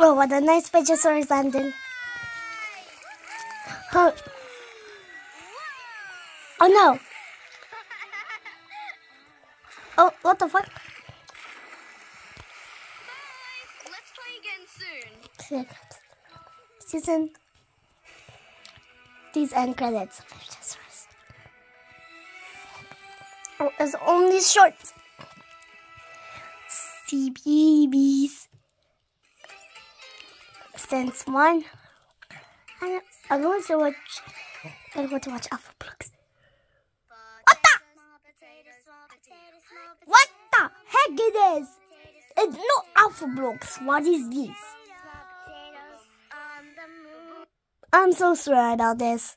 Oh, what a nice Pidgeosaurus ending. Oh. oh no. Oh, what the fuck? Let's play again soon. Season. These end credits. Of Pajasaurus. Oh, it's only short. CBeebies. Since one. I, I'm going to watch. I'm going to watch Alphablocks. What the? What the heck it is? It's not Alphablocks. What is this? I'm so sorry about this.